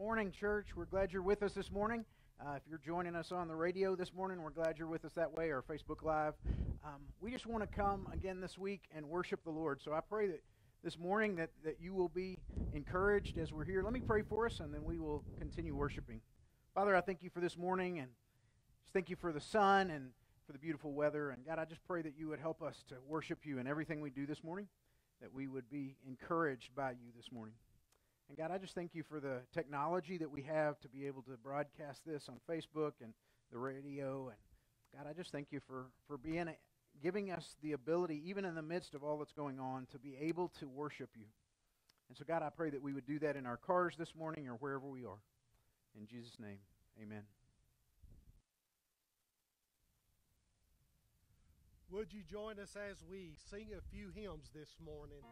morning, church. We're glad you're with us this morning. Uh, if you're joining us on the radio this morning, we're glad you're with us that way or Facebook Live. Um, we just want to come again this week and worship the Lord. So I pray that this morning that, that you will be encouraged as we're here. Let me pray for us and then we will continue worshiping. Father, I thank you for this morning and just thank you for the sun and for the beautiful weather. And God, I just pray that you would help us to worship you in everything we do this morning, that we would be encouraged by you this morning. And God, I just thank you for the technology that we have to be able to broadcast this on Facebook and the radio. And God, I just thank you for, for being a, giving us the ability, even in the midst of all that's going on, to be able to worship you. And so, God, I pray that we would do that in our cars this morning or wherever we are. In Jesus' name, amen. Would you join us as we sing a few hymns this morning?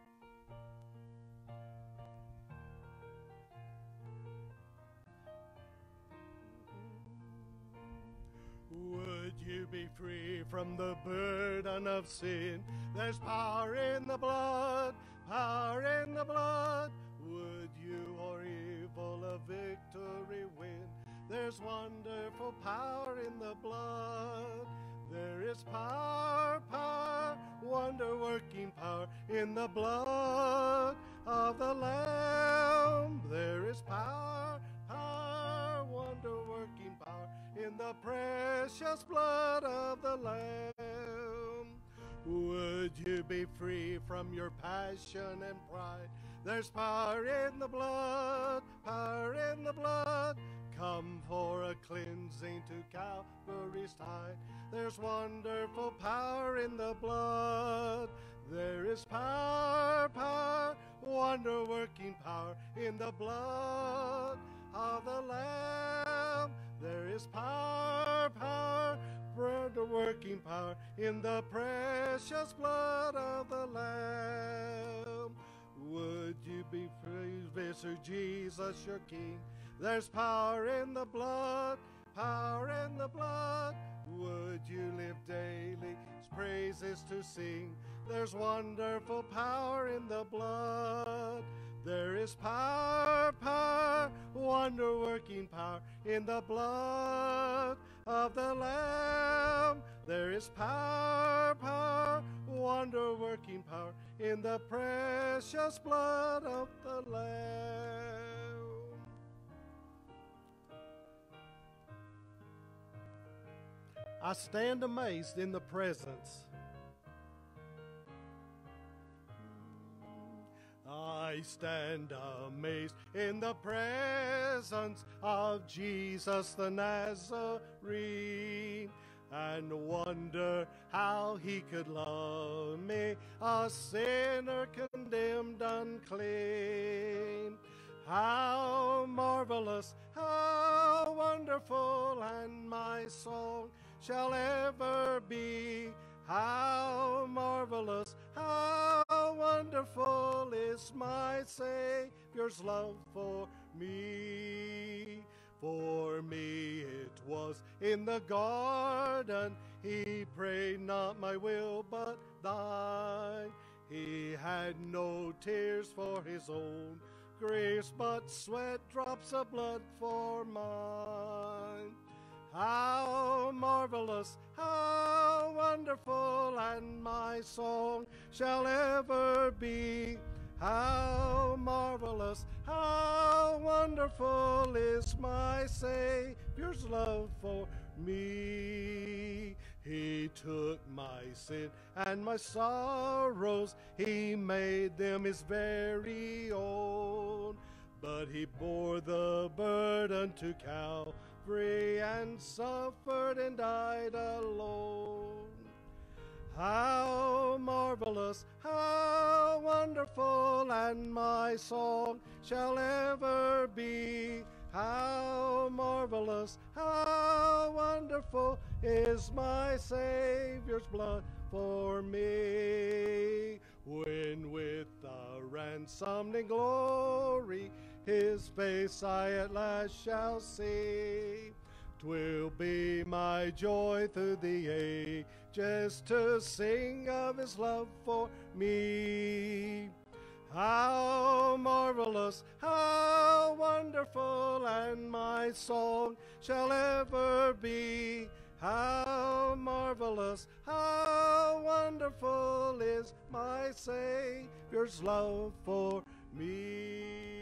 Be free from the burden of sin? There's power in the blood, power in the blood. Would you or evil a victory win? There's wonderful power in the blood. There is power, power, wonder working power in the blood of the Lamb. There is power, power, wonder working power in the precious blood of the Lamb. Would you be free from your passion and pride? There's power in the blood, power in the blood. Come for a cleansing to Calvary's tide. There's wonderful power in the blood. There is power, power, wonder working power in the blood of the Lamb. There is power, power, wonder working power in the precious blood of the Lamb. Would you be praised, visit Jesus, your King? There's power in the blood, power in the blood. Would you live daily, praises to sing? There's wonderful power in the blood. There is power, power, wonder working power in the blood of the Lamb. There is power, power, wonder working power in the precious blood of the Lamb. I stand amazed in the presence. I stand amazed in the presence of Jesus the Nazarene and wonder how he could love me, a sinner condemned unclean. How marvelous, how wonderful, and my song shall ever be. How marvelous, how wonderful is my Savior's love for me. For me it was in the garden, he prayed not my will but thine. He had no tears for his own grace, but sweat drops of blood for mine. How marvelous, how wonderful, and my song shall ever be. How marvelous, how wonderful is my Savior's love for me. He took my sin and my sorrows, He made them His very own. But He bore the burden to Calvary and suffered and died alone. How marvelous, how wonderful, and my song shall ever be. How marvelous, how wonderful is my Savior's blood for me. When with the ransomed glory his face I at last shall see. Twill be my joy through the ages to sing of his love for me. How marvelous, how wonderful and my song shall ever be. How marvelous, how wonderful is my Savior's love for me.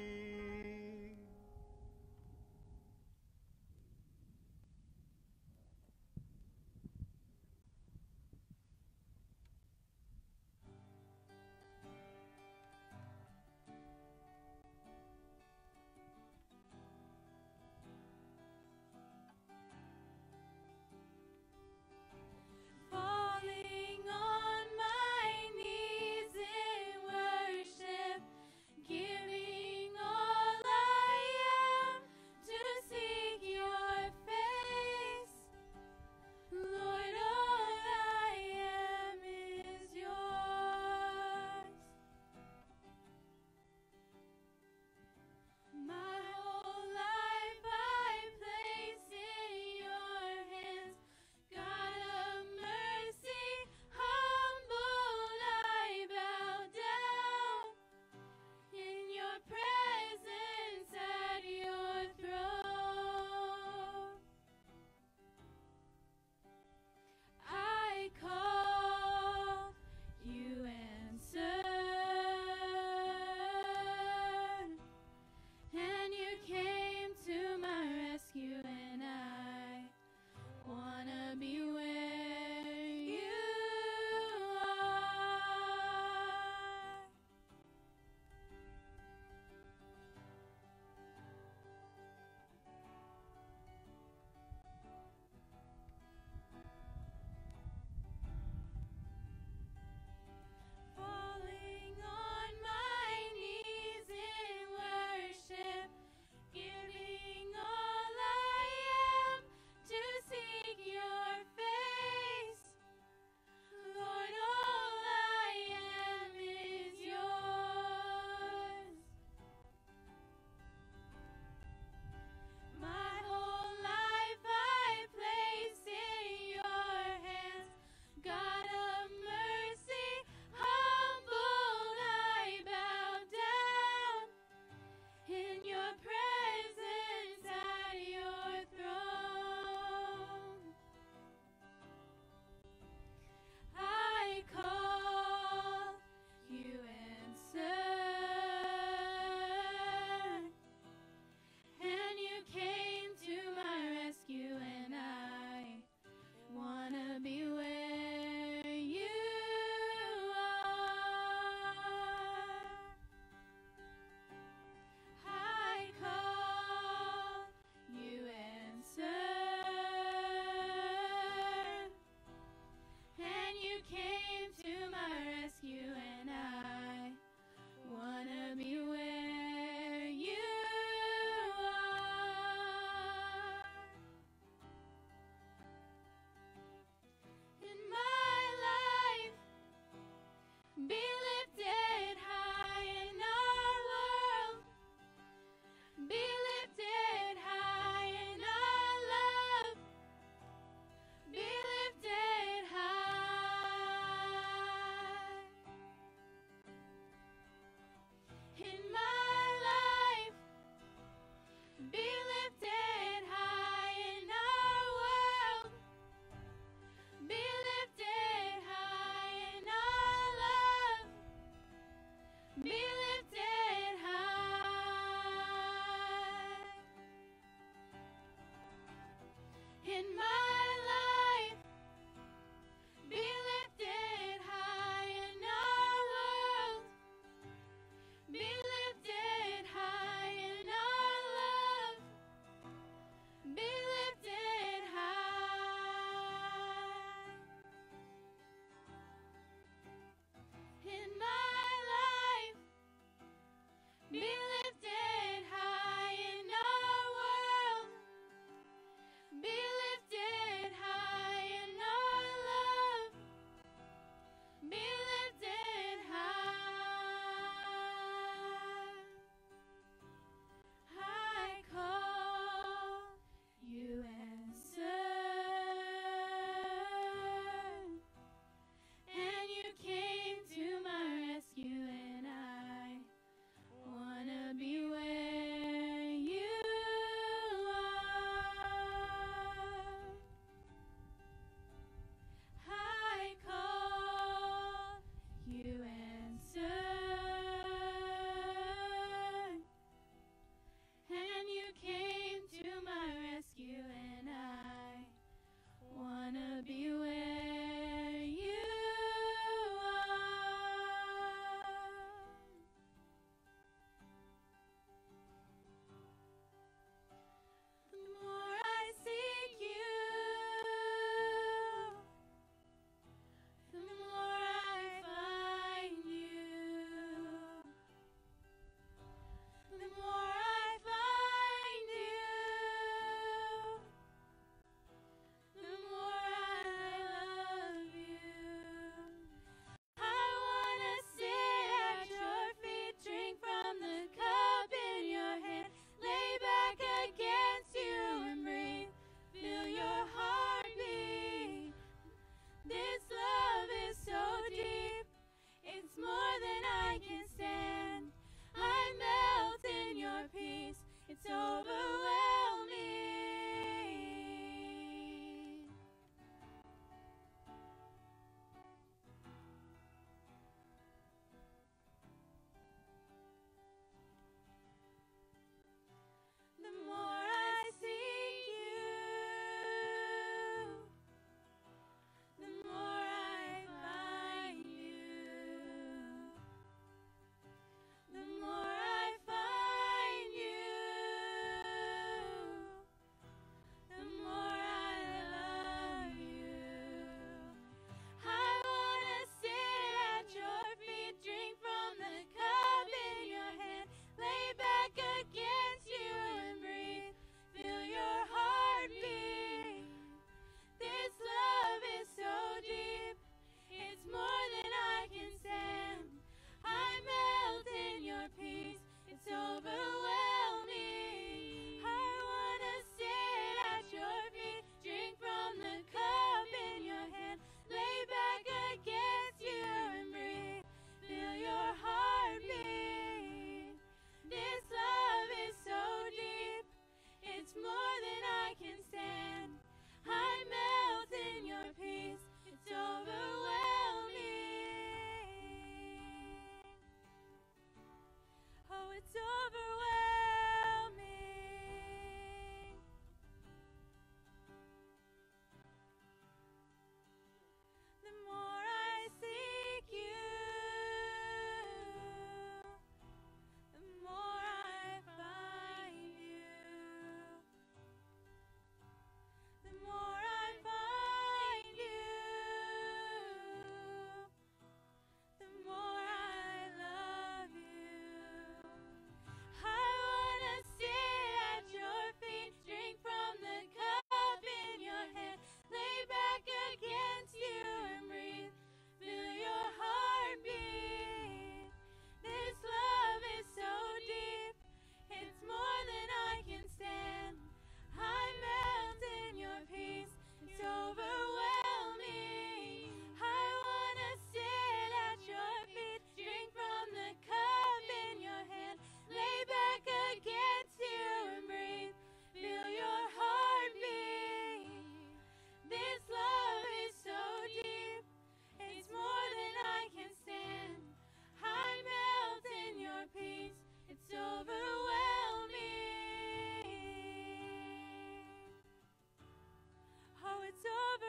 over.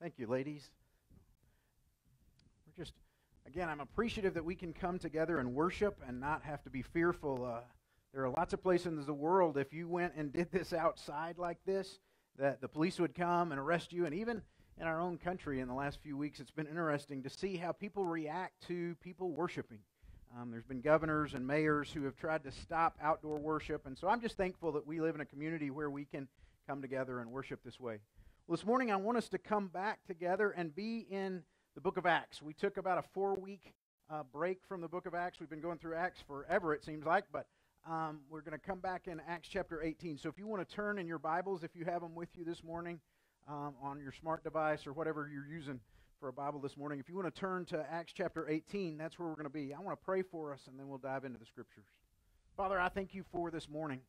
Thank you, ladies. We're just, again, I'm appreciative that we can come together and worship and not have to be fearful. Uh, there are lots of places in the world, if you went and did this outside like this, that the police would come and arrest you. And even in our own country in the last few weeks, it's been interesting to see how people react to people worshiping. Um, there's been governors and mayors who have tried to stop outdoor worship. And so I'm just thankful that we live in a community where we can come together and worship this way. Well, this morning I want us to come back together and be in the book of Acts. We took about a four week uh, break from the book of Acts. We've been going through Acts forever, it seems like, but um, we're going to come back in Acts chapter 18. So if you want to turn in your Bibles, if you have them with you this morning um, on your smart device or whatever you're using for a Bible this morning, if you want to turn to Acts chapter 18, that's where we're going to be. I want to pray for us and then we'll dive into the scriptures. Father, I thank you for this morning.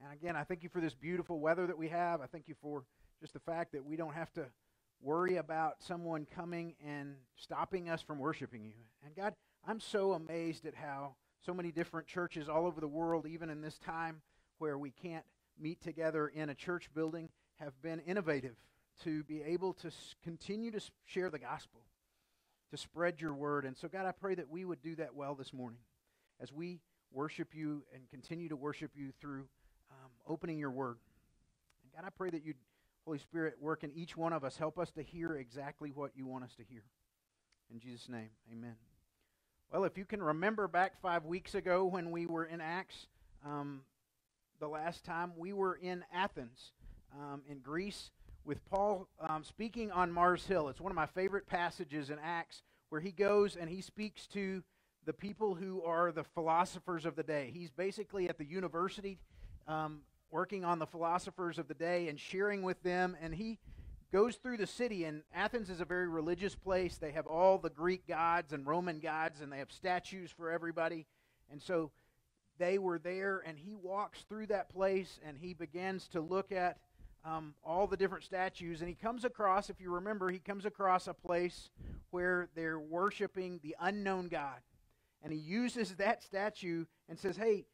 And again, I thank you for this beautiful weather that we have. I thank you for just the fact that we don't have to worry about someone coming and stopping us from worshiping you. And God, I'm so amazed at how so many different churches all over the world, even in this time where we can't meet together in a church building, have been innovative to be able to continue to share the gospel, to spread your word. And so, God, I pray that we would do that well this morning as we worship you and continue to worship you through um, opening your word. And God, I pray that you'd Holy Spirit, work in each one of us. Help us to hear exactly what you want us to hear. In Jesus' name, amen. Well, if you can remember back five weeks ago when we were in Acts, um, the last time we were in Athens, um, in Greece, with Paul um, speaking on Mars Hill. It's one of my favorite passages in Acts where he goes and he speaks to the people who are the philosophers of the day. He's basically at the university um, working on the philosophers of the day and sharing with them. And he goes through the city, and Athens is a very religious place. They have all the Greek gods and Roman gods, and they have statues for everybody. And so they were there, and he walks through that place, and he begins to look at um, all the different statues. And he comes across, if you remember, he comes across a place where they're worshiping the unknown God. And he uses that statue and says, Hey,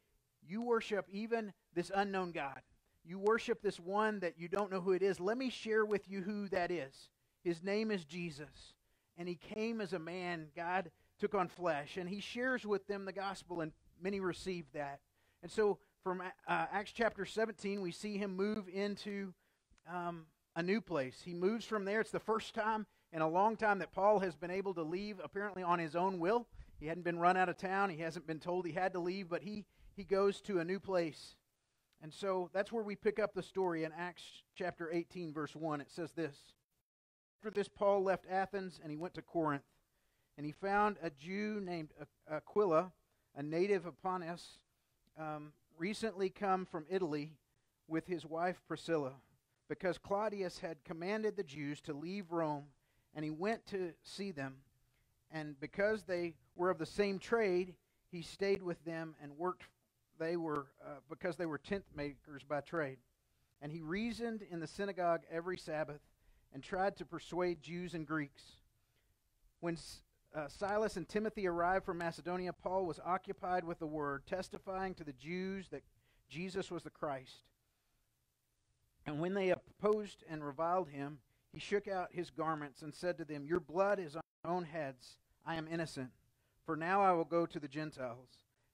you worship even this unknown God. You worship this one that you don't know who it is. Let me share with you who that is. His name is Jesus. And he came as a man. God took on flesh. And he shares with them the gospel, and many received that. And so from uh, Acts chapter 17, we see him move into um, a new place. He moves from there. It's the first time in a long time that Paul has been able to leave, apparently on his own will. He hadn't been run out of town. He hasn't been told he had to leave, but he he goes to a new place. And so that's where we pick up the story in Acts chapter 18, verse 1. It says this After this, Paul left Athens and he went to Corinth. And he found a Jew named Aquila, a native of Pontus, um, recently come from Italy with his wife Priscilla, because Claudius had commanded the Jews to leave Rome, and he went to see them. And because they were of the same trade, he stayed with them and worked they were uh, because they were tent makers by trade. And he reasoned in the synagogue every Sabbath and tried to persuade Jews and Greeks. When uh, Silas and Timothy arrived from Macedonia, Paul was occupied with the word, testifying to the Jews that Jesus was the Christ. And when they opposed and reviled him, he shook out his garments and said to them, Your blood is on your own heads. I am innocent. For now I will go to the Gentiles.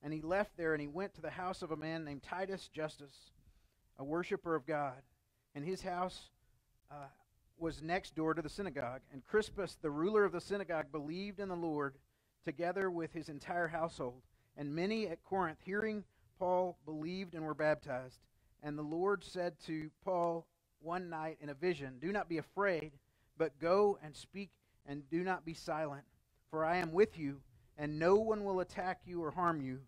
And he left there and he went to the house of a man named Titus Justus, a worshiper of God. And his house uh, was next door to the synagogue. And Crispus, the ruler of the synagogue, believed in the Lord together with his entire household. And many at Corinth, hearing Paul, believed and were baptized. And the Lord said to Paul one night in a vision, Do not be afraid, but go and speak and do not be silent, for I am with you, and no one will attack you or harm you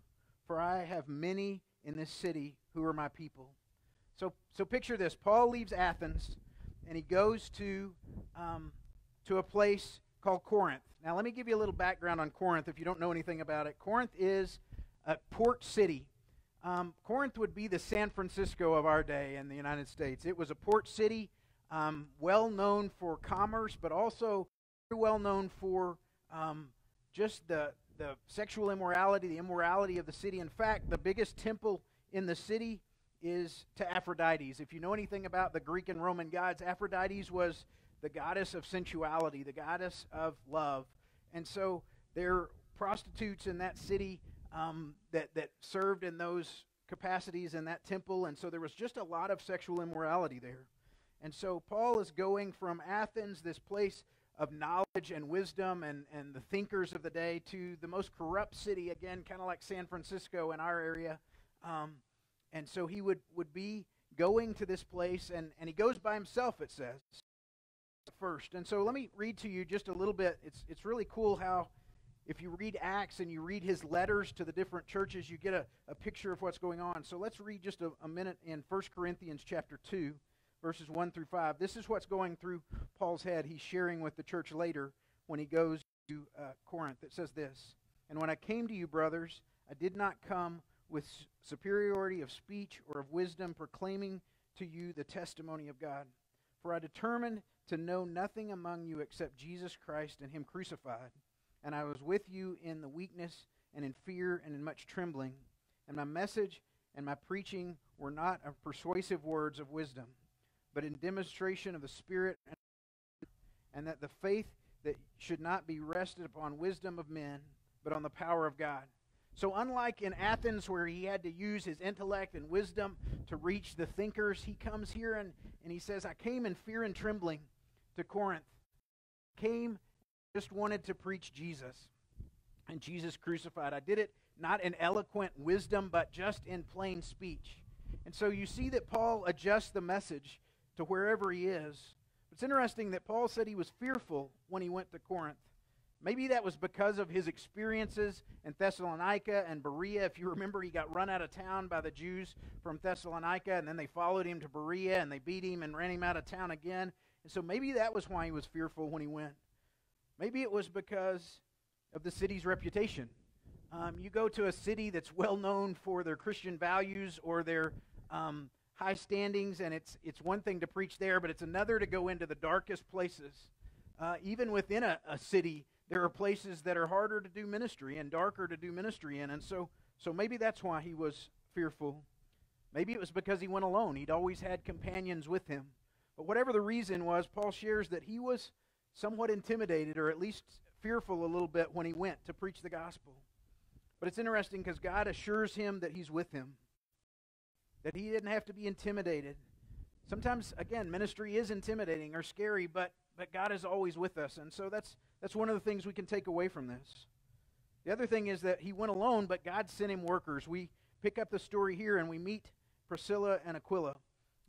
for I have many in this city who are my people. So, so picture this. Paul leaves Athens and he goes to, um, to a place called Corinth. Now, let me give you a little background on Corinth if you don't know anything about it. Corinth is a port city. Um, Corinth would be the San Francisco of our day in the United States. It was a port city, um, well known for commerce, but also very well known for um, just the, the sexual immorality, the immorality of the city. In fact, the biggest temple in the city is to Aphrodite. If you know anything about the Greek and Roman gods, Aphrodite was the goddess of sensuality, the goddess of love. And so there are prostitutes in that city um, that, that served in those capacities in that temple. And so there was just a lot of sexual immorality there. And so Paul is going from Athens, this place of knowledge and wisdom and, and the thinkers of the day, to the most corrupt city, again, kind of like San Francisco in our area. Um, and so he would, would be going to this place, and, and he goes by himself, it says, first. And so let me read to you just a little bit. It's, it's really cool how, if you read Acts and you read his letters to the different churches, you get a, a picture of what's going on. So let's read just a, a minute in 1 Corinthians chapter 2 verses 1 through 5. This is what's going through Paul's head. He's sharing with the church later when he goes to uh, Corinth. It says this And when I came to you, brothers, I did not come with superiority of speech or of wisdom, proclaiming to you the testimony of God. For I determined to know nothing among you except Jesus Christ and Him crucified. And I was with you in the weakness and in fear and in much trembling. And my message and my preaching were not of persuasive words of wisdom but in demonstration of the Spirit, and that the faith that should not be rested upon wisdom of men, but on the power of God. So, unlike in Athens, where he had to use his intellect and wisdom to reach the thinkers, he comes here and, and he says, I came in fear and trembling to Corinth. Came, just wanted to preach Jesus and Jesus crucified. I did it not in eloquent wisdom, but just in plain speech. And so you see that Paul adjusts the message to wherever he is. It's interesting that Paul said he was fearful when he went to Corinth. Maybe that was because of his experiences in Thessalonica and Berea. If you remember, he got run out of town by the Jews from Thessalonica, and then they followed him to Berea and they beat him and ran him out of town again. And so maybe that was why he was fearful when he went. Maybe it was because of the city's reputation. Um, you go to a city that's well known for their Christian values or their um, high standings, and it's, it's one thing to preach there, but it's another to go into the darkest places. Uh, even within a, a city, there are places that are harder to do ministry and darker to do ministry in. And so, so maybe that's why he was fearful. Maybe it was because he went alone. He'd always had companions with him. But whatever the reason was, Paul shares that he was somewhat intimidated or at least fearful a little bit when he went to preach the gospel. But it's interesting because God assures him that he's with him that he didn't have to be intimidated. Sometimes, again, ministry is intimidating or scary, but, but God is always with us. And so that's, that's one of the things we can take away from this. The other thing is that he went alone, but God sent him workers. We pick up the story here and we meet Priscilla and Aquila,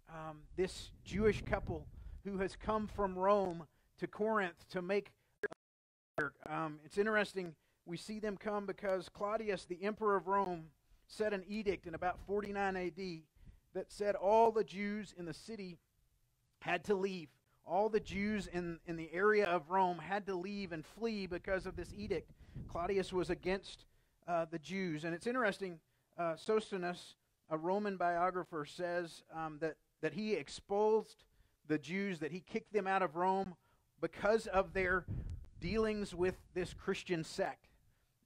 um, this Jewish couple who has come from Rome to Corinth to make. Um, it's interesting. We see them come because Claudius, the emperor of Rome, set an edict in about 49 AD that said all the Jews in the city had to leave. All the Jews in, in the area of Rome had to leave and flee because of this edict. Claudius was against uh, the Jews. And it's interesting, uh, a Roman biographer, says um, that, that he exposed the Jews, that he kicked them out of Rome because of their dealings with this Christian sect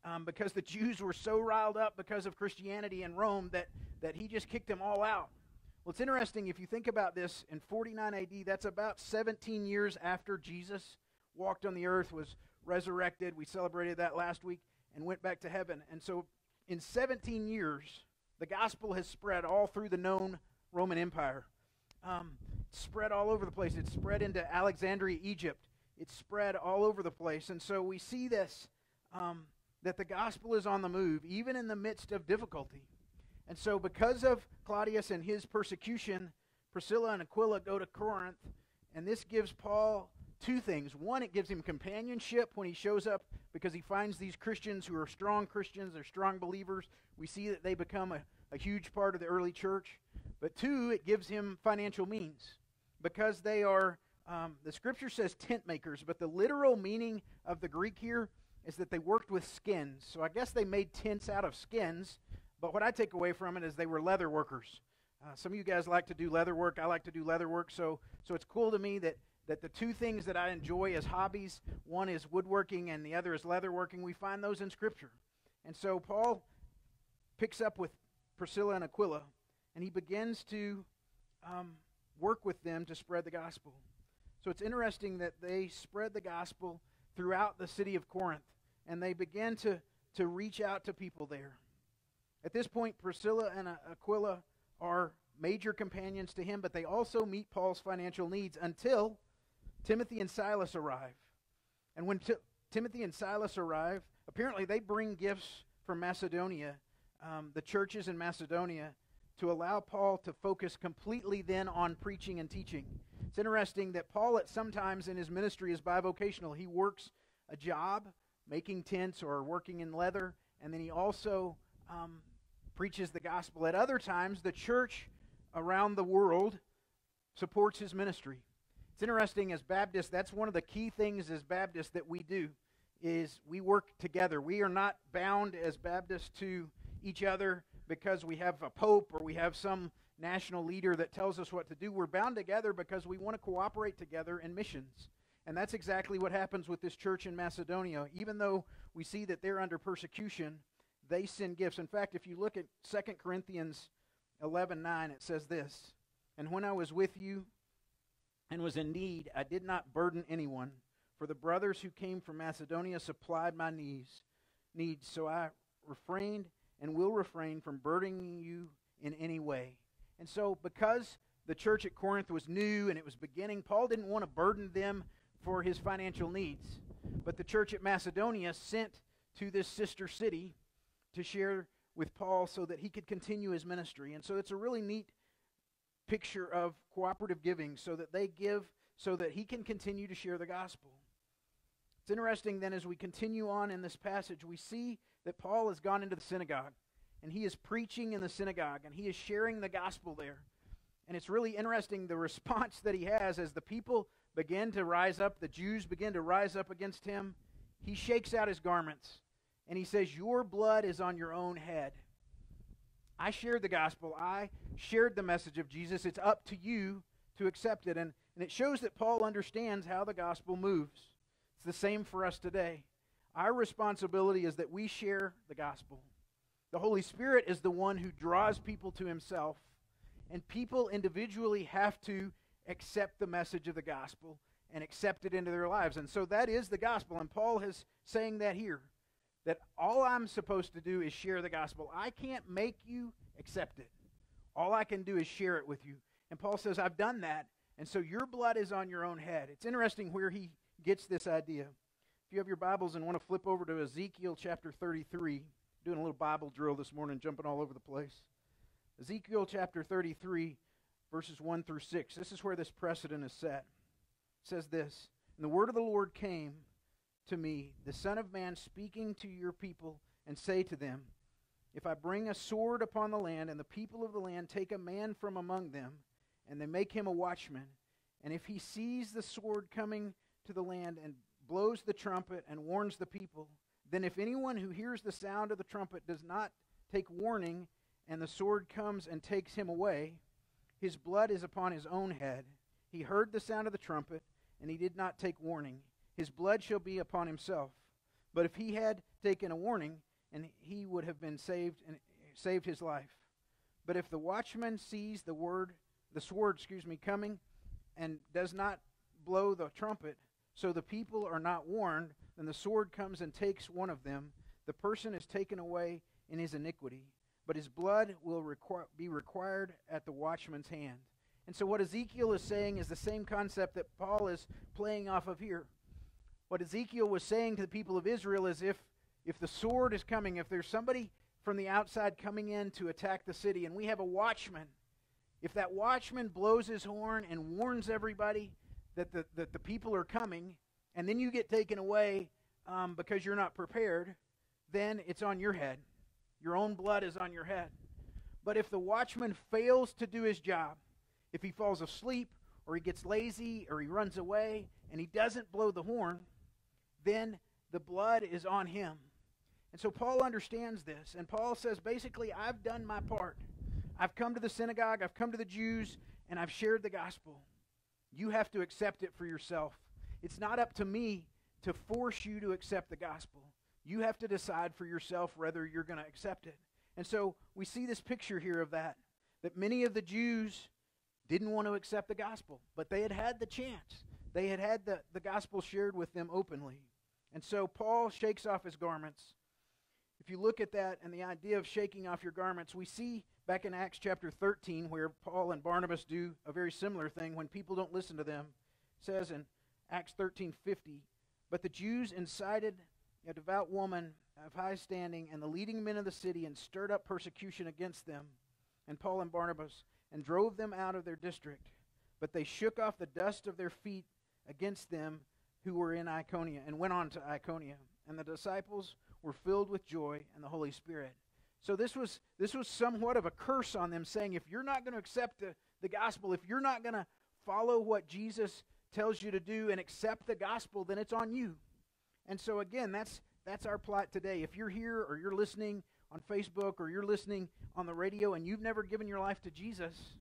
um, because the Jews were so riled up because of Christianity in Rome that, that he just kicked them all out. Well, it's interesting if you think about this in 49 AD, that's about 17 years after Jesus walked on the earth, was resurrected. We celebrated that last week and went back to heaven. And so in 17 years, the gospel has spread all through the known Roman Empire. Um, spread all over the place. It spread into Alexandria, Egypt. It spread all over the place. And so we see this um, that the gospel is on the move, even in the midst of difficulty. And so, because of Claudius and his persecution, Priscilla and Aquila go to Corinth, and this gives Paul two things. One, it gives him companionship when he shows up because he finds these Christians who are strong Christians, they're strong believers. We see that they become a, a huge part of the early church. But two, it gives him financial means because they are, um, the scripture says tent makers, but the literal meaning of the Greek here is that they worked with skins. So I guess they made tents out of skins, but what I take away from it is they were leather workers. Uh, some of you guys like to do leather work. I like to do leather work. So, so it's cool to me that, that the two things that I enjoy as hobbies one is woodworking and the other is leather working. We find those in Scripture. And so Paul picks up with Priscilla and Aquila, and he begins to um, work with them to spread the gospel. So it's interesting that they spread the gospel throughout the city of Corinth and they began to, to reach out to people there. At this point, Priscilla and Aquila are major companions to him, but they also meet Paul's financial needs until Timothy and Silas arrive. And when T- Timothy and Silas arrive, apparently they bring gifts from Macedonia, um, the churches in Macedonia, to allow Paul to focus completely then on preaching and teaching. It's interesting that Paul, at sometimes in his ministry, is bivocational. He works a job making tents or working in leather, and then he also um, preaches the gospel. At other times, the church around the world supports his ministry. It's interesting as Baptists, that's one of the key things as Baptists that we do is we work together. We are not bound as Baptists to each other because we have a pope or we have some national leader that tells us what to do. We're bound together because we want to cooperate together in missions. And that's exactly what happens with this church in Macedonia. Even though we see that they're under persecution, they send gifts. In fact, if you look at 2 Corinthians 11 9, it says this And when I was with you and was in need, I did not burden anyone, for the brothers who came from Macedonia supplied my needs. needs. So I refrained and will refrain from burdening you in any way. And so, because the church at Corinth was new and it was beginning, Paul didn't want to burden them for his financial needs. But the church at Macedonia sent to this sister city to share with Paul so that he could continue his ministry. And so it's a really neat picture of cooperative giving so that they give so that he can continue to share the gospel. It's interesting then as we continue on in this passage, we see that Paul has gone into the synagogue and he is preaching in the synagogue and he is sharing the gospel there. And it's really interesting the response that he has as the people begin to rise up, the Jews begin to rise up against him. He shakes out his garments and he says, Your blood is on your own head. I shared the gospel. I shared the message of Jesus. It's up to you to accept it. And, and it shows that Paul understands how the gospel moves. It's the same for us today. Our responsibility is that we share the gospel. The Holy Spirit is the one who draws people to himself, and people individually have to accept the message of the gospel and accept it into their lives. And so that is the gospel. And Paul is saying that here that all I'm supposed to do is share the gospel. I can't make you accept it. All I can do is share it with you. And Paul says, I've done that. And so your blood is on your own head. It's interesting where he gets this idea. If you have your Bibles and want to flip over to Ezekiel chapter 33, doing a little Bible drill this morning, jumping all over the place. Ezekiel chapter 33, verses 1 through 6. This is where this precedent is set. It says this And the word of the Lord came to me, the Son of Man, speaking to your people, and say to them, If I bring a sword upon the land, and the people of the land take a man from among them, and they make him a watchman, and if he sees the sword coming to the land, and blows the trumpet, and warns the people, then if anyone who hears the sound of the trumpet does not take warning, and the sword comes and takes him away, his blood is upon his own head. He heard the sound of the trumpet, and he did not take warning his blood shall be upon himself. But if he had taken a warning, and he would have been saved and saved his life. But if the watchman sees the word, the sword, excuse me, coming, and does not blow the trumpet, so the people are not warned, then the sword comes and takes one of them. The person is taken away in his iniquity, but his blood will be required at the watchman's hand. And so, what Ezekiel is saying is the same concept that Paul is playing off of here. What Ezekiel was saying to the people of Israel is if, if the sword is coming, if there's somebody from the outside coming in to attack the city, and we have a watchman, if that watchman blows his horn and warns everybody that the, that the people are coming, and then you get taken away um, because you're not prepared, then it's on your head. Your own blood is on your head. But if the watchman fails to do his job, if he falls asleep or he gets lazy or he runs away and he doesn't blow the horn, then the blood is on him. And so Paul understands this. And Paul says, basically, I've done my part. I've come to the synagogue, I've come to the Jews, and I've shared the gospel. You have to accept it for yourself. It's not up to me to force you to accept the gospel. You have to decide for yourself whether you're going to accept it. And so we see this picture here of that, that many of the Jews didn't want to accept the gospel, but they had had the chance. They had had the, the gospel shared with them openly. And so Paul shakes off his garments. If you look at that and the idea of shaking off your garments, we see back in Acts chapter 13 where Paul and Barnabas do a very similar thing when people don't listen to them. It says in Acts 13:50, but the Jews incited a devout woman of high standing and the leading men of the city and stirred up persecution against them and Paul and Barnabas and drove them out of their district. But they shook off the dust of their feet against them who were in Iconium and went on to Iconium. And the disciples were filled with joy and the Holy Spirit. So this was this was somewhat of a curse on them, saying, if you're not going to accept the, the gospel, if you're not going to follow what Jesus tells you to do and accept the gospel, then it's on you. And so again, that's that's our plot today. If you're here or you're listening on Facebook or you're listening on the radio and you've never given your life to Jesus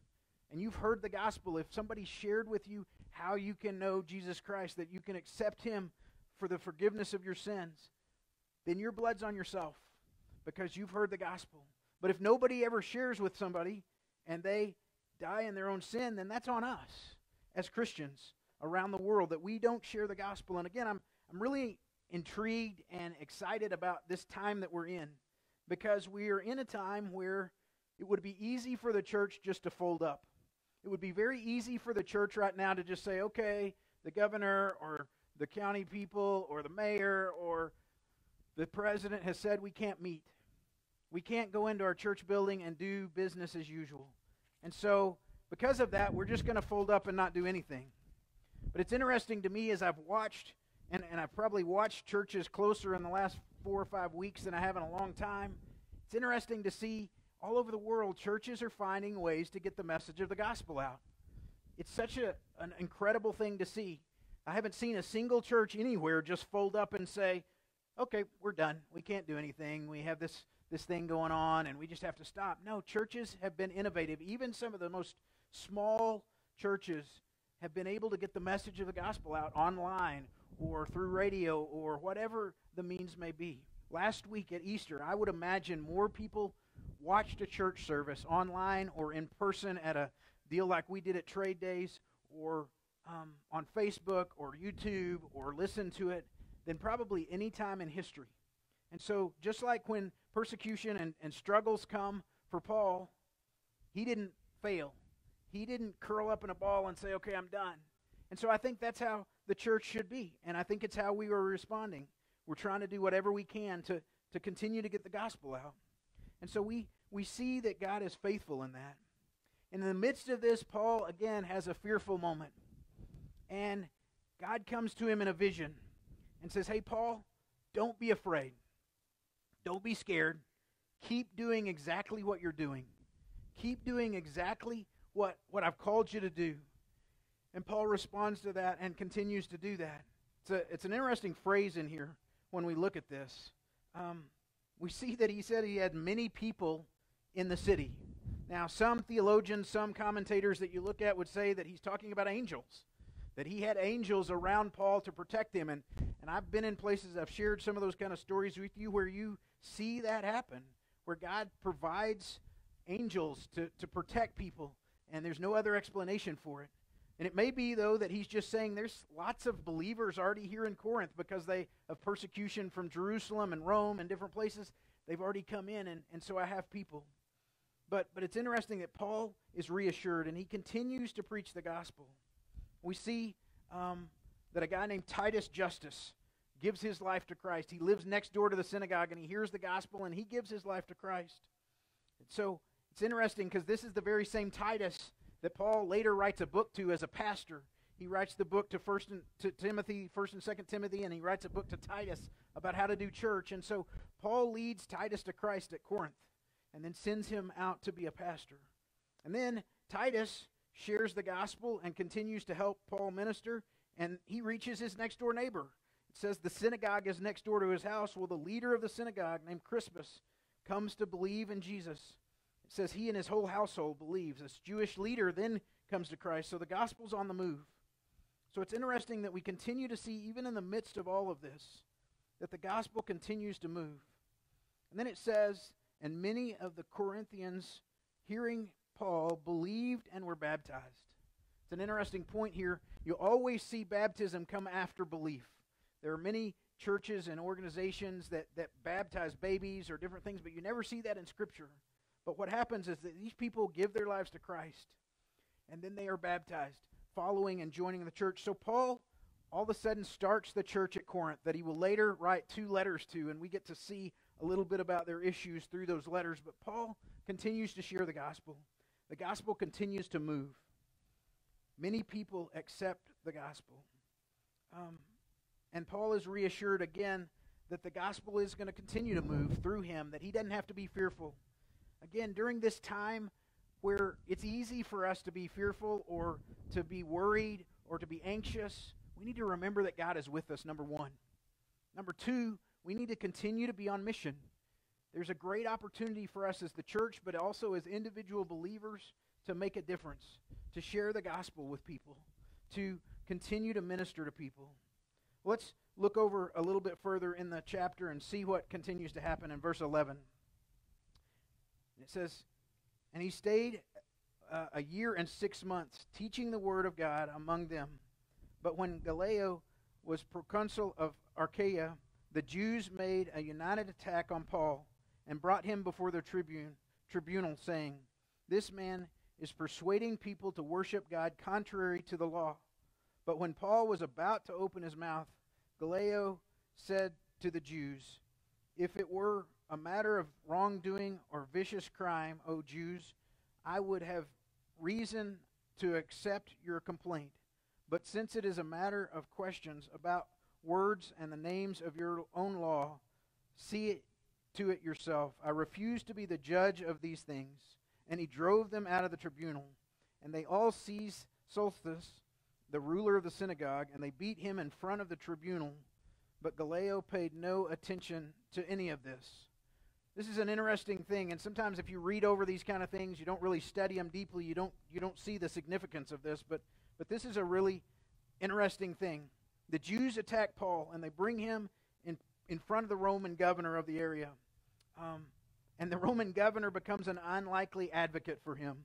and you've heard the gospel, if somebody shared with you how you can know Jesus Christ, that you can accept him for the forgiveness of your sins, then your blood's on yourself because you've heard the gospel. But if nobody ever shares with somebody and they die in their own sin, then that's on us as Christians around the world that we don't share the gospel. And again, I'm, I'm really intrigued and excited about this time that we're in because we are in a time where it would be easy for the church just to fold up. It would be very easy for the church right now to just say, okay, the governor or the county people or the mayor or the president has said we can't meet. We can't go into our church building and do business as usual. And so, because of that, we're just going to fold up and not do anything. But it's interesting to me as I've watched, and, and I've probably watched churches closer in the last four or five weeks than I have in a long time. It's interesting to see all over the world, churches are finding ways to get the message of the gospel out. It's such a, an incredible thing to see. I haven't seen a single church anywhere just fold up and say, okay, we're done. We can't do anything. We have this, this thing going on and we just have to stop. No, churches have been innovative. Even some of the most small churches have been able to get the message of the gospel out online or through radio or whatever the means may be. Last week at Easter, I would imagine more people watched a church service online or in person at a deal like we did at Trade Days or um, on Facebook or YouTube or listened to it than probably any time in history. And so, just like when persecution and, and struggles come for Paul, he didn't fail. He didn't curl up in a ball and say, okay, I'm done. And so I think that's how the church should be. And I think it's how we were responding. We're trying to do whatever we can to, to continue to get the gospel out. And so we, we see that God is faithful in that. In the midst of this, Paul again has a fearful moment. And God comes to him in a vision and says, Hey, Paul, don't be afraid. Don't be scared. Keep doing exactly what you're doing. Keep doing exactly what, what I've called you to do. And Paul responds to that and continues to do that. It's, a, it's an interesting phrase in here when we look at this. Um, we see that he said he had many people in the city. Now, some theologians, some commentators that you look at would say that he's talking about angels, that he had angels around Paul to protect him. And, and I've been in places, I've shared some of those kind of stories with you where you see that happen, where God provides angels to, to protect people, and there's no other explanation for it. And it may be, though, that he's just saying there's lots of believers already here in Corinth because they of persecution from Jerusalem and Rome and different places. They've already come in, and, and so I have people. But, but it's interesting that Paul is reassured and he continues to preach the gospel. We see um, that a guy named Titus Justus gives his life to Christ. He lives next door to the synagogue and he hears the gospel and he gives his life to Christ. And so it's interesting because this is the very same Titus that Paul later writes a book to as a pastor. He writes the book to First and to Timothy, First and Second Timothy, and he writes a book to Titus about how to do church. And so Paul leads Titus to Christ at Corinth, and then sends him out to be a pastor. And then Titus shares the gospel and continues to help Paul minister, and he reaches his next door neighbor. It says the synagogue is next door to his house. Well, the leader of the synagogue, named Crispus, comes to believe in Jesus says he and his whole household believes. This Jewish leader then comes to Christ. So the gospel's on the move. So it's interesting that we continue to see, even in the midst of all of this, that the gospel continues to move. And then it says, and many of the Corinthians, hearing Paul, believed and were baptized. It's an interesting point here. You always see baptism come after belief. There are many churches and organizations that, that baptize babies or different things, but you never see that in Scripture. But what happens is that these people give their lives to Christ, and then they are baptized, following and joining the church. So Paul all of a sudden starts the church at Corinth that he will later write two letters to, and we get to see a little bit about their issues through those letters. But Paul continues to share the gospel. The gospel continues to move. Many people accept the gospel. Um, and Paul is reassured again that the gospel is going to continue to move through him, that he doesn't have to be fearful. Again, during this time where it's easy for us to be fearful or to be worried or to be anxious, we need to remember that God is with us, number one. Number two, we need to continue to be on mission. There's a great opportunity for us as the church, but also as individual believers to make a difference, to share the gospel with people, to continue to minister to people. Let's look over a little bit further in the chapter and see what continues to happen in verse 11. It says, And he stayed uh, a year and six months, teaching the word of God among them. But when Gallio was proconsul of Achaia, the Jews made a united attack on Paul and brought him before the tribune, tribunal, saying, This man is persuading people to worship God contrary to the law. But when Paul was about to open his mouth, Gallio said to the Jews, If it were a matter of wrongdoing or vicious crime, O Jews, I would have reason to accept your complaint. But since it is a matter of questions about words and the names of your own law, see it to it yourself. I refuse to be the judge of these things. And he drove them out of the tribunal. And they all seized Sosthenes, the ruler of the synagogue, and they beat him in front of the tribunal. But Gallio paid no attention to any of this. This is an interesting thing, and sometimes if you read over these kind of things, you don't really study them deeply. You don't you don't see the significance of this, but but this is a really interesting thing. The Jews attack Paul and they bring him in, in front of the Roman governor of the area. Um, and the Roman governor becomes an unlikely advocate for him.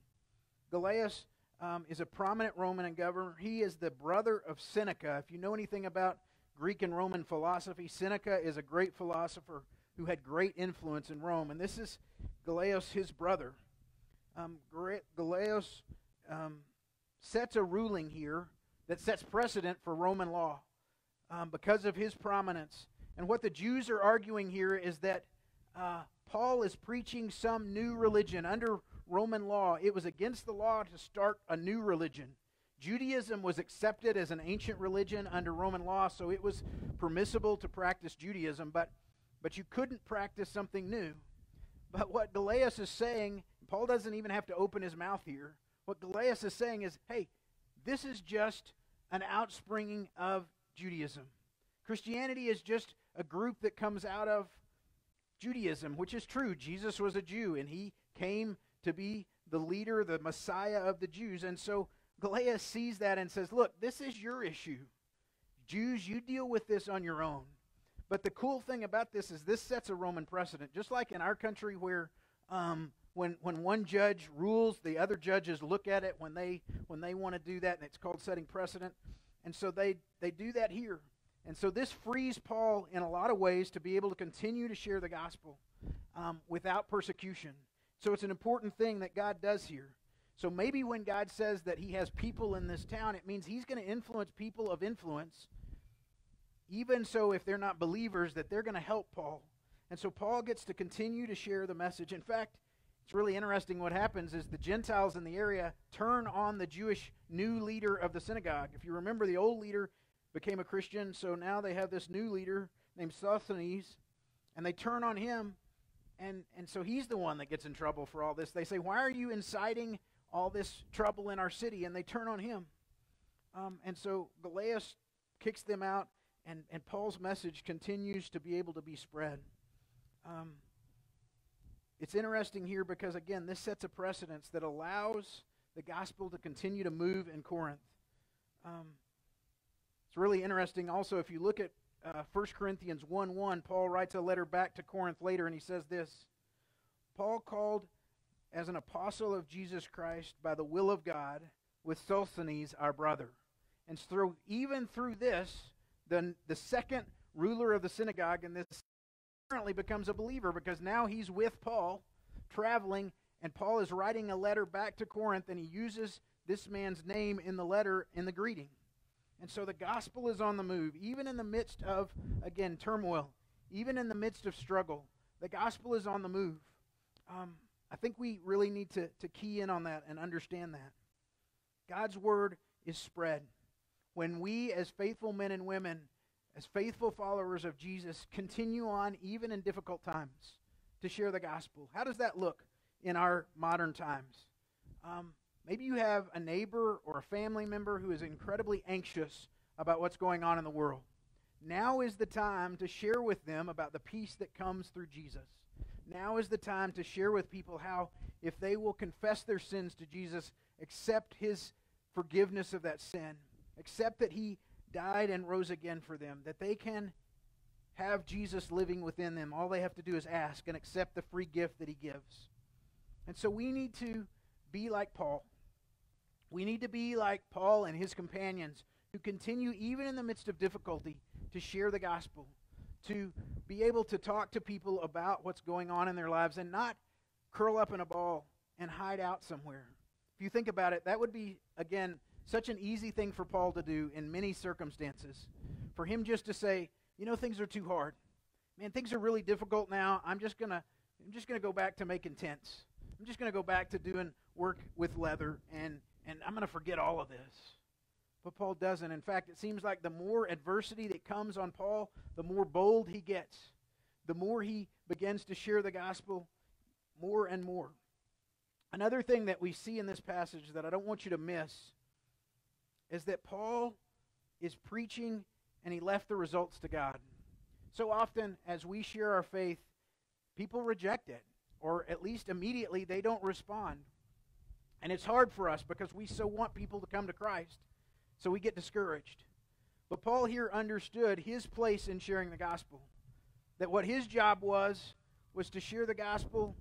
Gallus um, is a prominent Roman governor. He is the brother of Seneca. If you know anything about Greek and Roman philosophy, Seneca is a great philosopher who had great influence in Rome. And this is Gallus, his brother. Um, Gallus um, sets a ruling here that sets precedent for Roman law um, because of his prominence. And what the Jews are arguing here is that uh, Paul is preaching some new religion. Under Roman law, it was against the law to start a new religion. Judaism was accepted as an ancient religion under Roman law, so it was permissible to practice Judaism, but, but you couldn't practice something new. But what Gallus is saying, Paul doesn't even have to open his mouth here. What Gallus is saying is, hey, this is just an outspringing of Judaism. Christianity is just a group that comes out of Judaism, which is true. Jesus was a Jew, and he came to be the leader, the Messiah of the Jews. And so Gallus sees that and says, Look, this is your issue. Jews, you deal with this on your own. But the cool thing about this is this sets a Roman precedent. Just like in our country, where um, when, when one judge rules, the other judges look at it when they, when they want to do that, and it's called setting precedent. And so they, they do that here. And so this frees Paul in a lot of ways to be able to continue to share the gospel um, without persecution. So it's an important thing that God does here. So maybe when God says that he has people in this town, it means he's going to influence people of influence. Even so, if they're not believers, that they're going to help Paul. And so Paul gets to continue to share the message. In fact, it's really interesting what happens is the Gentiles in the area turn on the Jewish new leader of the synagogue. If you remember, the old leader became a Christian, so now they have this new leader named Sosthenes, and they turn on him, and, and so he's the one that gets in trouble for all this. They say, Why are you inciting all this trouble in our city? And they turn on him. Um, and so Gallus kicks them out, and, and Paul's message continues to be able to be spread. Um, it's interesting here because, again, this sets a precedence that allows the gospel to continue to move in Corinth. Um, it's really interesting also if you look at uh, 1 Corinthians 1 1, Paul writes a letter back to Corinth later, and he says this Paul called as an apostle of Jesus Christ by the will of God, with Sosthenes, our brother. And through, even through this, the, the second ruler of the synagogue in this currently becomes a believer because now he's with Paul, traveling, and Paul is writing a letter back to Corinth, and he uses this man's name in the letter in the greeting. And so the gospel is on the move, even in the midst of, again, turmoil, even in the midst of struggle. The gospel is on the move. Um, I think we really need to, to key in on that and understand that. God's word is spread. When we, as faithful men and women, as faithful followers of Jesus, continue on even in difficult times to share the gospel, how does that look in our modern times? Um, maybe you have a neighbor or a family member who is incredibly anxious about what's going on in the world. Now is the time to share with them about the peace that comes through Jesus. Now is the time to share with people how, if they will confess their sins to Jesus, accept his forgiveness of that sin, accept that he died and rose again for them, that they can have Jesus living within them. All they have to do is ask and accept the free gift that he gives. And so we need to be like Paul. We need to be like Paul and his companions who continue, even in the midst of difficulty, to share the gospel, to be able to talk to people about what's going on in their lives and not curl up in a ball and hide out somewhere. If you think about it, that would be, again, such an easy thing for Paul to do in many circumstances. For him just to say, you know, things are too hard. Man, things are really difficult now. I'm just going to I'm just going to go back to making tents. I'm just going to go back to doing work with leather and and I'm going to forget all of this. But Paul doesn't. In fact, it seems like the more adversity that comes on Paul, the more bold he gets. The more he begins to share the gospel more and more. Another thing that we see in this passage that I don't want you to miss is that Paul is preaching and he left the results to God. So often, as we share our faith, people reject it, or at least immediately they don't respond. And it's hard for us because we so want people to come to Christ, so we get discouraged. But Paul here understood his place in sharing the gospel. That what his job was, was to share the gospel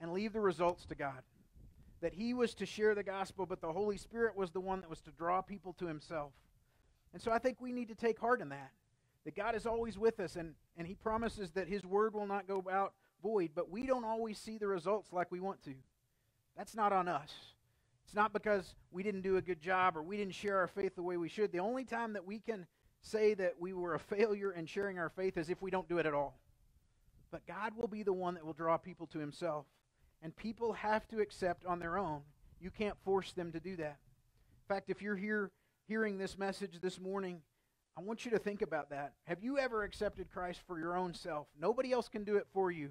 and leave the results to God that he was to share the gospel, but the Holy Spirit was the one that was to draw people to himself. And so I think we need to take heart in that. That God is always with us, and, and he promises that his word will not go out void, but we don't always see the results like we want to. That's not on us. It's not because we didn't do a good job or we didn't share our faith the way we should. The only time that we can say that we were a failure in sharing our faith is if we don't do it at all. But God will be the one that will draw people to himself. And people have to accept on their own. You can't force them to do that. In fact, if you're here hearing this message this morning, I want you to think about that. Have you ever accepted Christ for your own self? Nobody else can do it for you.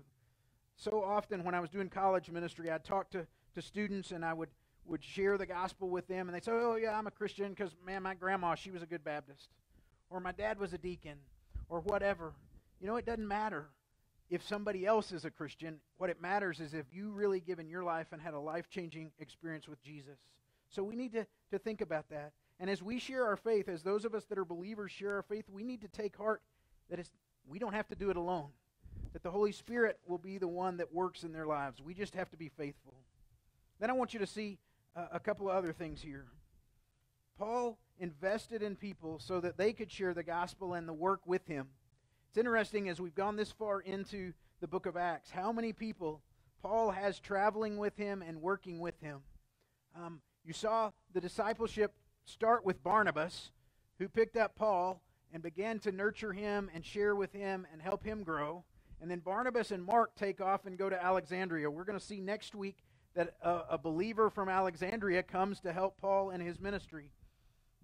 So often when I was doing college ministry, I'd talk to, to students and I would, would share the gospel with them. And they'd say, Oh, yeah, I'm a Christian because, man, my grandma, she was a good Baptist. Or my dad was a deacon. Or whatever. You know, it doesn't matter if somebody else is a Christian, what it matters is if you really given your life and had a life changing experience with Jesus. So we need to, to think about that. And as we share our faith, as those of us that are believers share our faith, we need to take heart that it's, we don't have to do it alone. That the Holy Spirit will be the one that works in their lives. We just have to be faithful. Then I want you to see uh, a couple of other things here. Paul invested in people so that they could share the gospel and the work with him. It's interesting as we've gone this far into the book of Acts, how many people Paul has traveling with him and working with him. Um, you saw the discipleship start with Barnabas, who picked up Paul and began to nurture him and share with him and help him grow. And then Barnabas and Mark take off and go to Alexandria. We're going to see next week that a, a, believer from Alexandria comes to help Paul in his ministry.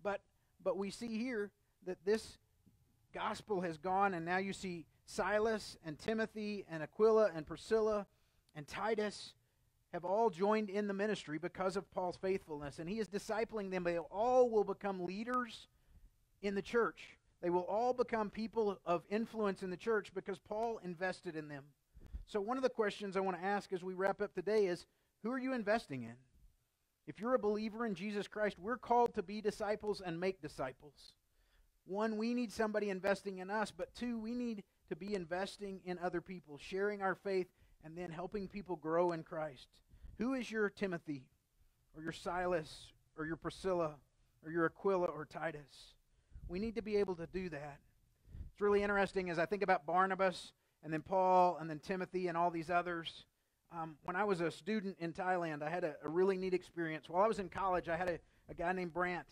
But but we see here that this gospel has gone, and now you see Silas and Timothy and Aquila and Priscilla and Titus have all joined in the ministry because of Paul's faithfulness. And he is discipling them. They all will become leaders in the church. They will all become people of influence in the church because Paul invested in them. So, one of the questions I want to ask as we wrap up today is who are you investing in? If you're a believer in Jesus Christ, we're called to be disciples and make disciples. One, we need somebody investing in us, but two, we need to be investing in other people, sharing our faith, and then helping people grow in Christ. Who is your Timothy or your Silas or your Priscilla or your Aquila or Titus. We need to be able to do that. It's really interesting as I think about Barnabas and then Paul and then Timothy and all these others. Um, when I was a student in Thailand, I had a, a, really neat experience. While I was in college, I had a, a guy named Brant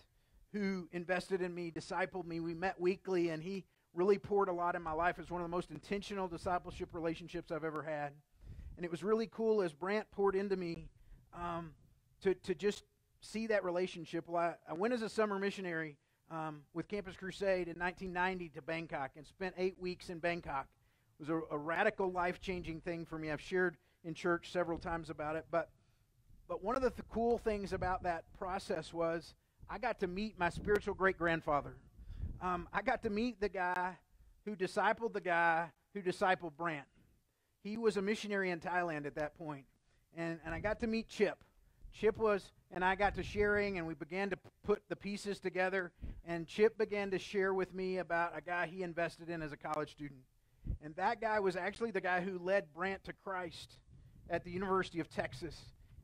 who invested in me, discipled me. We met weekly, and he really poured a lot in my life. It's one of the most intentional discipleship relationships I've ever had. And it was really cool as Brant poured into me um, to, to just see that relationship. Well, I, I went as a summer missionary um, with Campus Crusade in 1990 to Bangkok and spent eight weeks in Bangkok. It was a, a radical, life changing thing for me. I've shared in church several times about it. But, but one of the th- cool things about that process was I got to meet my spiritual great grandfather. Um, I got to meet the guy who discipled the guy who discipled Brant. He was a missionary in Thailand at that point. And, and I got to meet Chip. Chip was, and I got to sharing, and we began to put the pieces together. And Chip began to share with me about a guy he invested in as a college student. And that guy was actually the guy who led Brant to Christ at the University of Texas.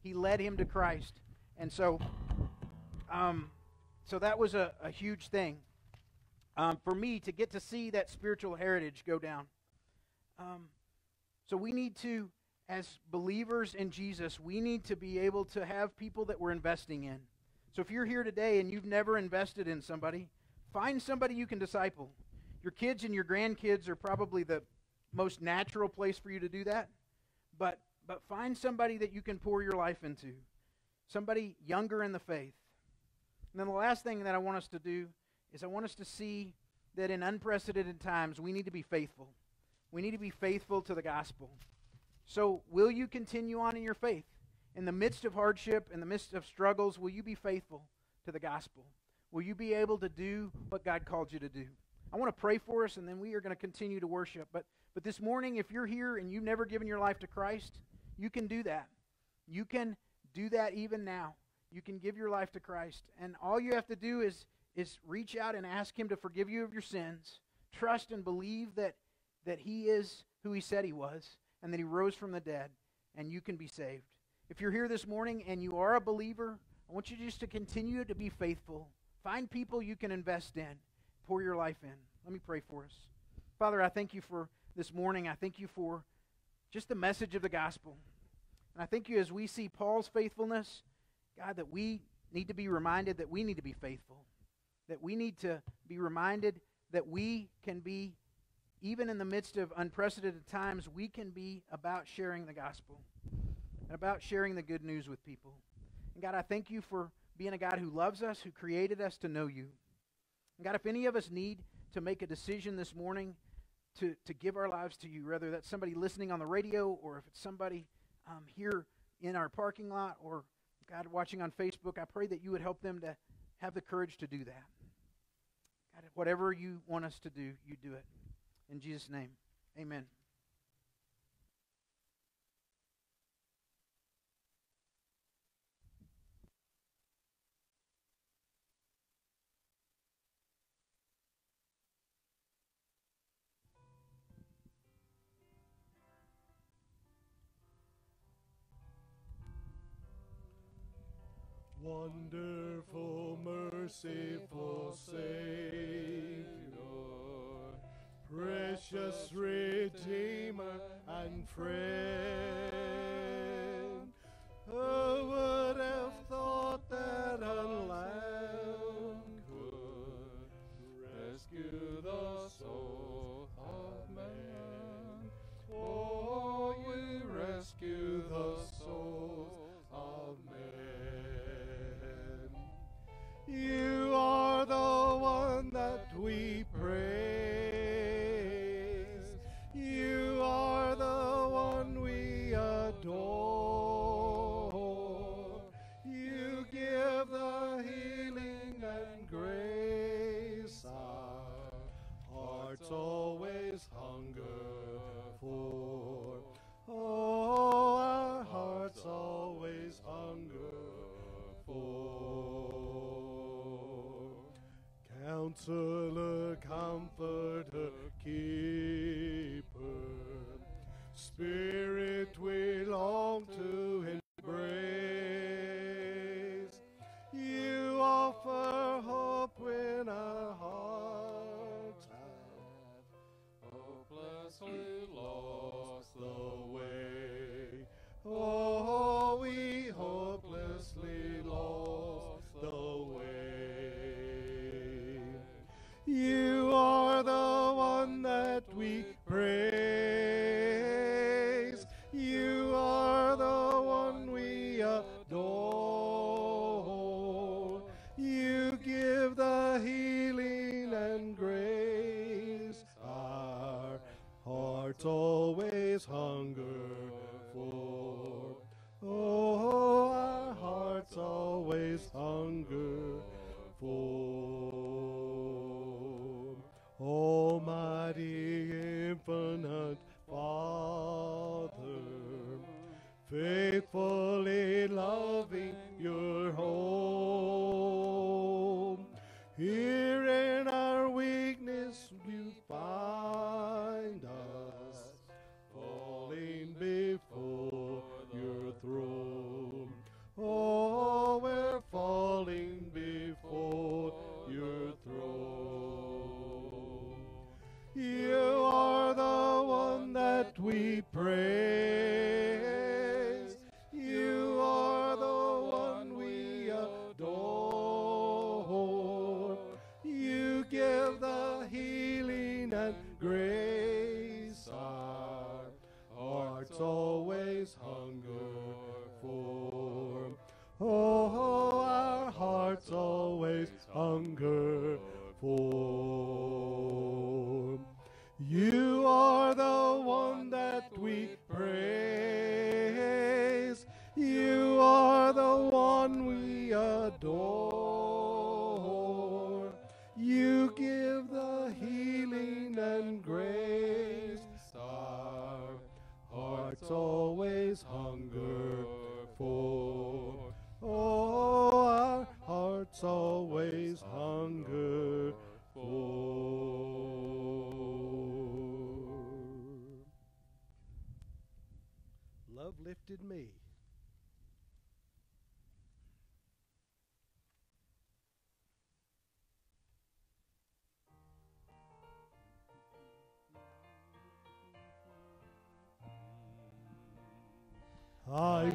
He led him to Christ. And so, um, so that was a, a huge thing um, for me to get to see that spiritual heritage go down. Um, so we need to, as believers in Jesus, we need to be able to have people that we're investing in. So if you're here today and you've never invested in somebody, find somebody you can disciple. Your kids and your grandkids are probably the most natural place for you to do that. But but find somebody that you can pour your life into. Somebody younger in the faith. And then the last thing that I want us to do is I want us to see that in unprecedented times we need to be faithful. We need to be faithful to the gospel. So, will you continue on in your faith? In the midst of hardship, in the midst of struggles, will you be faithful to the gospel? Will you be able to do what God called you to do? I want to pray for us, and then we are going to continue to worship. But, but this morning, if you're here and you've never given your life to Christ, you can do that. You can do that even now. You can give your life to Christ. And all you have to do is, is reach out and ask Him to forgive you of your sins. Trust and believe that, that He is who He said He was and that He rose from the dead, and you can be saved. If you're here this morning and you are a believer, I want you just to continue to be faithful. Find people you can invest in, pour your life in. Let me pray for us. Father, I thank you for this morning. I thank you for just the message of the gospel. And I thank you as we see Paul's faithfulness, God, that we need to be reminded that we need to be faithful. That we need to be reminded that we can be, even in the midst of unprecedented times, we can be about sharing the gospel and about sharing the good news with people. And God, I thank you for being a God who loves us, who created us to know you. And God, if any of us need to make a decision this morning to, to give our lives to you, whether that's somebody listening on the radio or if it's somebody um, here in our parking lot or God watching on Facebook, I pray that you would help them to have the courage to do that. God, whatever you want us to do, you do it. In Jesus' name, amen. Wonderful, merciful Savior, precious Redeemer and friend. Counselor, comforter, keeper, Spirit we long always hunger hearts always hunger for. Love lifted me.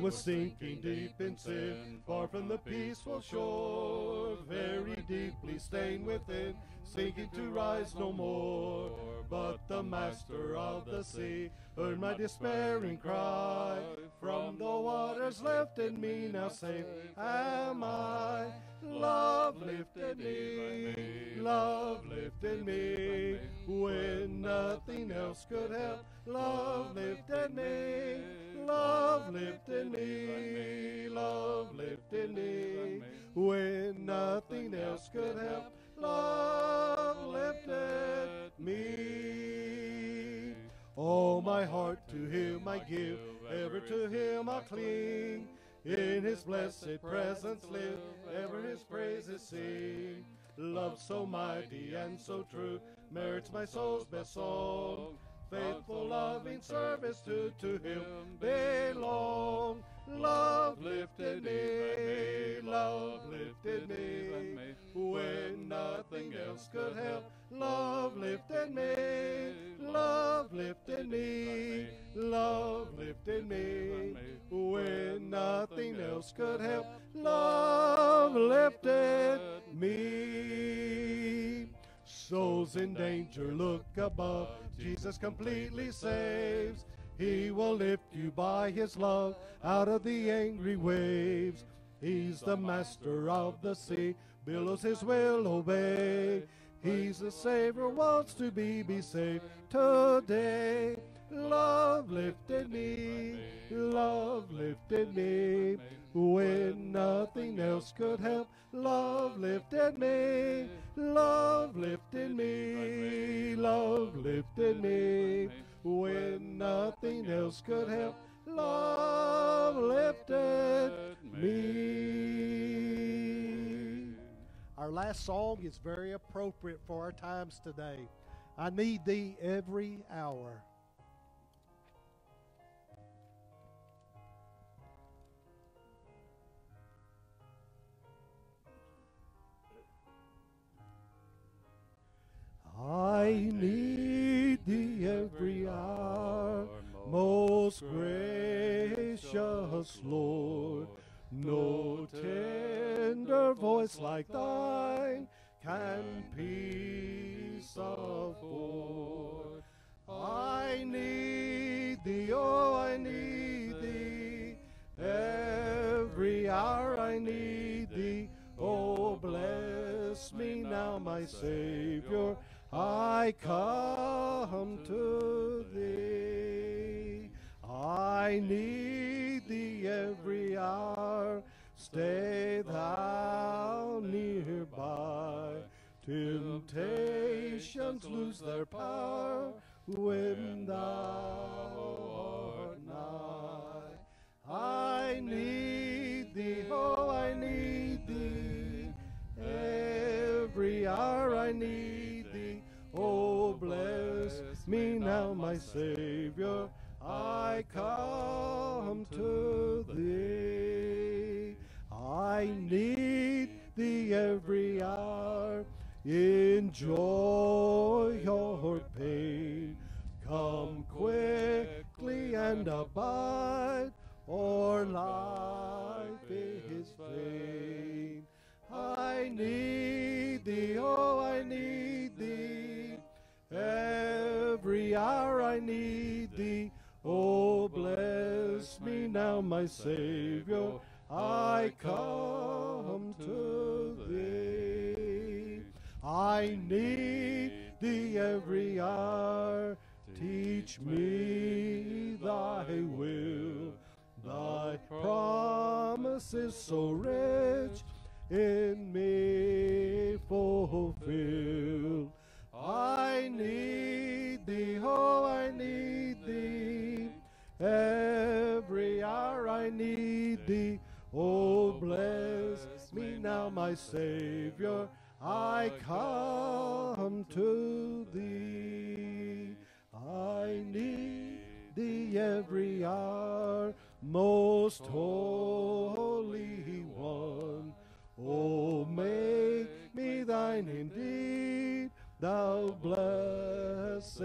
Was sinking deep in sin, far from the peaceful shore, very deeply stained within, sinking to rise no more. But the master of the sea heard my despairing cry. From the waters lifted me, now safe am I. Love lifted me, love lifted me, when nothing else could help. Love lifted me, love lifted me, love lifted me, when nothing else could help. Love lifted me. All my heart to Him I give, ever to Him I cling. In His blessed presence live, ever His praises sing. Love so mighty and so true merits my soul's best song. Faithful, loving service to, to Him belong. Love lifted me, love lifted me, when nothing else could help. Love lifted me, love lifted me, love lifted me, when nothing else could help. Love lifted me. Souls in danger, look above. Jesus completely saves. He will lift you by his love out of the angry waves. He's the master of the sea, billows his will obey. He's the Savior, wants to be, be saved today. Love lifted me, love lifted me, when nothing else could help. Love lifted me, love lifted me, love lifted me, when nothing else could help. Love lifted me. Our last song is very appropriate for our times today. I need thee every hour. I need thee every hour, most gracious Lord. No tender voice like thine can peace afford. I need thee, oh, I need thee. Every hour I need thee. Oh, bless me now, my Savior. I come to thee. I need thee every hour. Stay thou nearby. Temptations lose their power when thou art nigh. I need thee, oh, I need thee. Every hour I need bless me now, my Savior. I come to thee. I need thee every hour. Enjoy your pain. Come quickly and abide, or life is vain. I need hour I need thee. Oh, bless me now, my Savior. I come to thee. I need thee every hour. Teach me thy will. Thy promise is so rich in me fulfilled. I need thee, oh, I need thee. Every hour I need thee. Oh, bless me now, my Savior. I come to thee. I need thee every hour, most holy one. Oh, make me thine indeed, thou blessed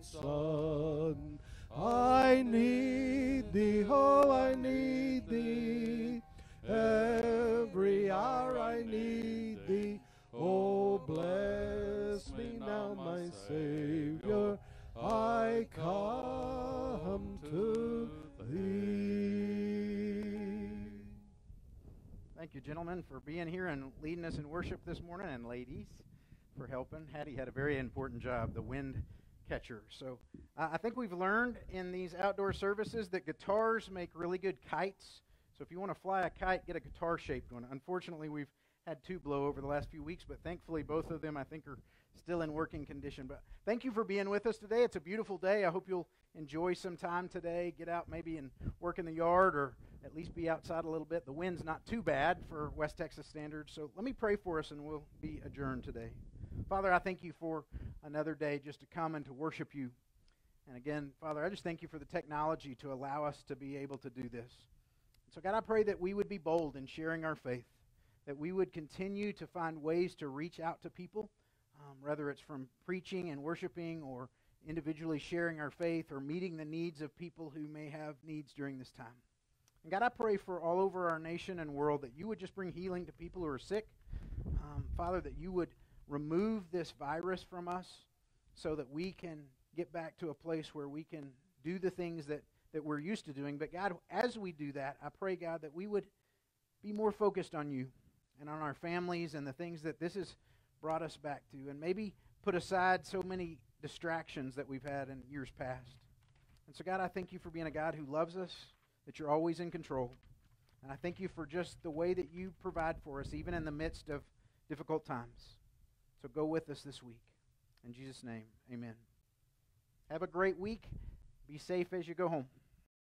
Son. I need thee, oh, I need thee. Every hour I need thee. Oh, bless me now, my Savior. I come to thee. Thank you, gentlemen, for being here and leading us in worship this morning, and ladies for helping. Hattie had a very important job, the wind catcher. So uh, I think we've learned in these outdoor services that guitars make really good kites. So if you want to fly a kite, get a guitar shaped one. Unfortunately, we've had two blow over the last few weeks, but thankfully both of them I think are still in working condition. But thank you for being with us today. It's a beautiful day. I hope you'll enjoy some time today. Get out maybe and work in the yard or at least be outside a little bit. The wind's not too bad for West Texas standards. So let me pray for us and we'll be adjourned today. Father, I thank you for another day just to come and to worship you. And again, Father, I just thank you for the technology to allow us to be able to do this. So, God, I pray that we would be bold in sharing our faith, that we would continue to find ways to reach out to people, um, whether it's from preaching and worshiping or individually sharing our faith or meeting the needs of people who may have needs during this time. And God, I pray for all over our nation and world that you would just bring healing to people who are sick. Um, Father, that you would remove this virus from us so that we can get back to a place where we can do the things that, that we're used to doing. But God, as we do that, I pray, God, that we would be more focused on you and on our families and the things that this has brought us back to, and maybe put aside so many distractions that we've had in years past. And so, God, I thank you for being a God who loves us, that you're always in control. And I thank you for just the way that you provide for us, even in the midst of difficult times. So go with us this week. In Jesus' name, amen. Have a great week. Be safe as you go home.